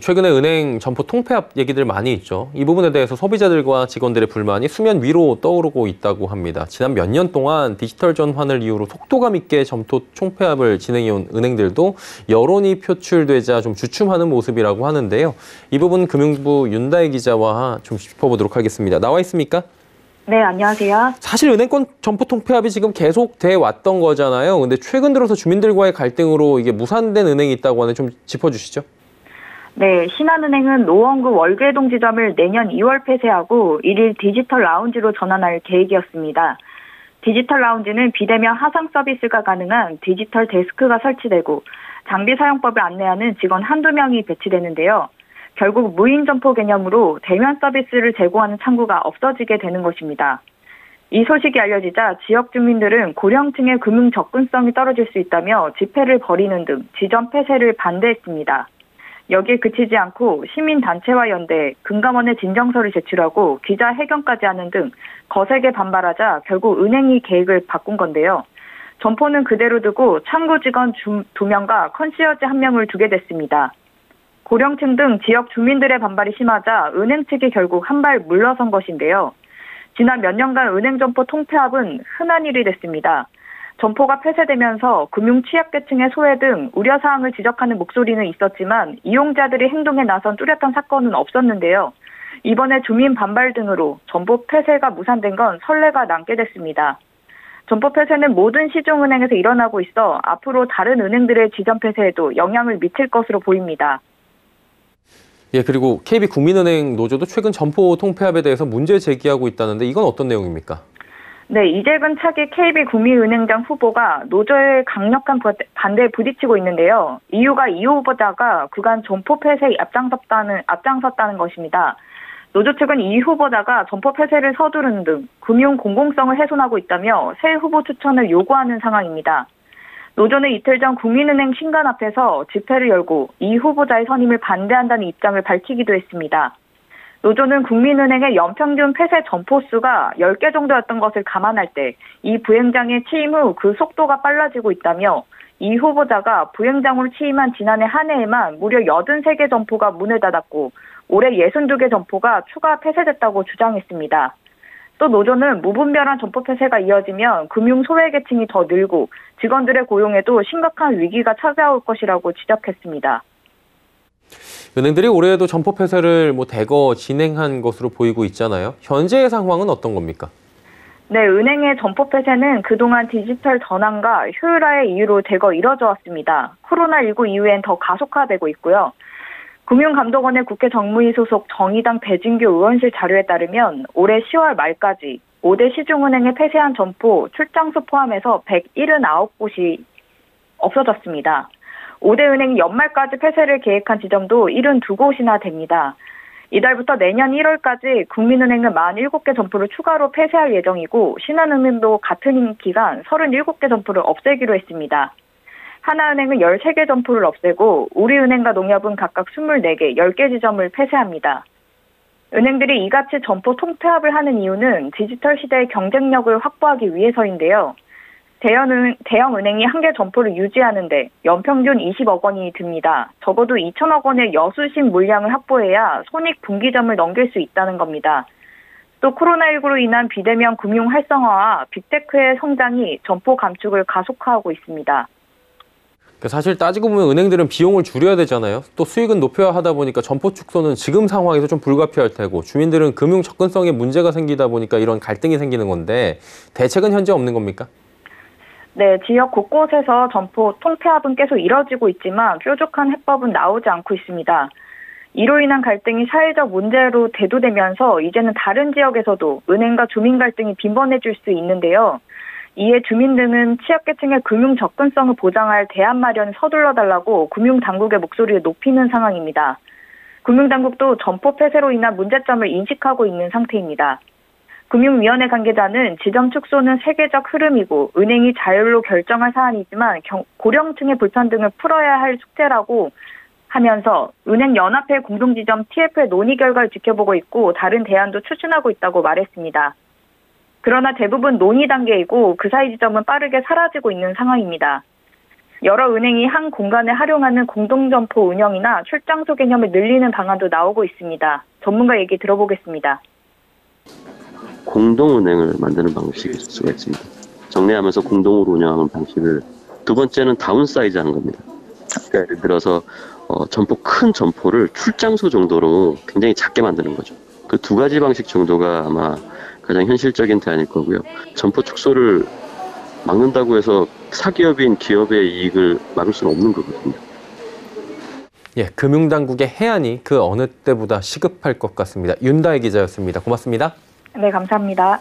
최근에 은행 점포 통폐합 얘기들 많이 있죠. 이 부분에 대해서 소비자들과 직원들의 불만이 수면 위로 떠오르고 있다고 합니다. 지난 몇 년 동안 디지털 전환을 이유로 속도감 있게 점포 총폐합을 진행해온 은행들도 여론이 표출되자 좀 주춤하는 모습이라고 하는데요. 이 부분 금융부 윤다혜 기자와 좀 짚어보도록 하겠습니다. 나와 있습니까? 네, 안녕하세요. 사실 은행권 점포 통폐합이 지금 계속 돼 왔던 거잖아요. 근데 최근 들어서 주민들과의 갈등으로 이게 무산된 은행이 있다고 하는데 좀 짚어주시죠. 네, 신한은행은 노원구 월계동 지점을 내년 2월 폐쇄하고 1일 디지털 라운지로 전환할 계획이었습니다. 디지털 라운지는 비대면 화상 서비스가 가능한 디지털 데스크가 설치되고 장비 사용법을 안내하는 직원 한두 명이 배치되는데요. 결국 무인 점포 개념으로 대면 서비스를 제공하는 창구가 없어지게 되는 것입니다. 이 소식이 알려지자 지역 주민들은 고령층의 금융 접근성이 떨어질 수 있다며 집회를 벌이는 등 지점 폐쇄를 반대했습니다. 여기에 그치지 않고 시민단체와 연대, 금감원에 진정서를 제출하고 기자 회견까지 하는 등 거세게 반발하자 결국 은행이 계획을 바꾼 건데요. 점포는 그대로 두고 창구 직원 두 명과 컨시어지 한 명을 두게 됐습니다. 고령층 등 지역 주민들의 반발이 심하자 은행 측이 결국 한 발 물러선 것인데요. 지난 몇 년간 은행 점포 통폐합은 흔한 일이 됐습니다. 점포가 폐쇄되면서 금융 취약계층의 소외 등 우려사항을 지적하는 목소리는 있었지만 이용자들이 행동에 나선 뚜렷한 사건은 없었는데요. 이번에 주민 반발 등으로 점포 폐쇄가 무산된 건 선례가 남게 됐습니다. 점포 폐쇄는 모든 시중은행에서 일어나고 있어 앞으로 다른 은행들의 지점 폐쇄에도 영향을 미칠 것으로 보입니다. 예, 그리고 KB국민은행 노조도 최근 점포 통폐합에 대해서 문제 제기하고 있다는데 이건 어떤 내용입니까? 네, 이재근 차기 KB국민은행장 후보가 노조의 강력한 반대에 부딪히고 있는데요. 이유가 이 후보자가 그간 점포 폐쇄에 앞장섰다는, 앞장섰다는 것입니다. 노조 측은 이 후보자가 점포 폐쇄를 서두르는 등 금융 공공성을 훼손하고 있다며 새 후보 추천을 요구하는 상황입니다. 노조는 이틀 전 국민은행 신간 앞에서 집회를 열고 이 후보자의 선임을 반대한다는 입장을 밝히기도 했습니다. 노조는 국민은행의 연평균 폐쇄 점포수가 10개 정도였던 것을 감안할 때 이 부행장에 취임 후 그 속도가 빨라지고 있다며 이 후보자가 부행장으로 취임한 지난해 한 해에만 무려 83개 점포가 문을 닫았고 올해 62개 점포가 추가 폐쇄됐다고 주장했습니다. 또 노조는 무분별한 점포 폐쇄가 이어지면 금융 소외계층이 더 늘고 직원들의 고용에도 심각한 위기가 찾아올 것이라고 지적했습니다. 은행들이 올해에도 점포 폐쇄를 뭐 대거 진행한 것으로 보이고 있잖아요. 현재의 상황은 어떤 겁니까? 네, 은행의 점포 폐쇄는 그동안 디지털 전환과 효율화의 이유로 대거 이뤄져 왔습니다. 코로나19 이후엔 더 가속화되고 있고요. 금융감독원의 국회 정무위 소속 정의당 배진규 의원실 자료에 따르면 올해 10월 말까지 5대 시중은행의 폐쇄한 점포 출장소 포함해서 179곳이 없어졌습니다. 5대 은행이 연말까지 폐쇄를 계획한 지점도 72곳이나 됩니다. 이달부터 내년 1월까지 국민은행은 47개 점포를 추가로 폐쇄할 예정이고 신한은행도 같은 기간 37개 점포를 없애기로 했습니다. 하나은행은 13개 점포를 없애고 우리은행과 농협은 각각 24개, 10개 지점을 폐쇄합니다. 은행들이 이같이 점포 통폐합을 하는 이유는 디지털 시대의 경쟁력을 확보하기 위해서인데요. 대형은, 대형은행이 한 개 점포를 유지하는데 연평균 20억 원이 듭니다. 적어도 2천억 원의 여수신 물량을 확보해야 손익 분기점을 넘길 수 있다는 겁니다. 또 코로나19로 인한 비대면 금융 활성화와 빅테크의 성장이 점포 감축을 가속화하고 있습니다. 그러니까 사실 따지고 보면 은행들은 비용을 줄여야 되잖아요. 또 수익은 높여야 하다 보니까 점포 축소는 지금 상황에서 좀 불가피할 테고 주민들은 금융 접근성에 문제가 생기다 보니까 이런 갈등이 생기는 건데 대책은 현재 없는 겁니까? 네, 지역 곳곳에서 점포 통폐합은 계속 이뤄지고 있지만 뾰족한 해법은 나오지 않고 있습니다. 이로 인한 갈등이 사회적 문제로 대두되면서 이제는 다른 지역에서도 은행과 주민 갈등이 빈번해질 수 있는데요. 이에 주민들은 취약계층의 금융 접근성을 보장할 대안 마련 서둘러 달라고 금융 당국의 목소리를 높이는 상황입니다. 금융 당국도 점포 폐쇄로 인한 문제점을 인식하고 있는 상태입니다. 금융위원회 관계자는 지점 축소는 세계적 흐름이고 은행이 자율로 결정할 사안이지만 고령층의 불편 등을 풀어야 할 숙제라고 하면서 은행 연합회 공동지점 TF의 논의 결과를 지켜보고 있고 다른 대안도 추진하고 있다고 말했습니다. 그러나 대부분 논의 단계이고 그 사이 지점은 빠르게 사라지고 있는 상황입니다. 여러 은행이 한 공간을 활용하는 공동점포 운영이나 출장소 개념을 늘리는 방안도 나오고 있습니다. 전문가 얘기 들어보겠습니다. 공동은행을 만드는 방식일 수가 있습니다. 정리하면서 공동으로 운영하는 방식을 두 번째는 downsize 하는 겁니다. 그러니까 예를 들어서 어, 점포 큰 점포를 출장소 정도로 굉장히 작게 만드는 거죠. 그 두 가지 방식 정도가 아마 가장 현실적인 대안일 거고요. 점포 축소를 막는다고 해서 사기업인 기업의 이익을 막을 수는 없는 거거든요. 예, 금융당국의 해안이 그 어느 때보다 시급할 것 같습니다. 윤다혜 기자였습니다. 고맙습니다. 네, 감사합니다.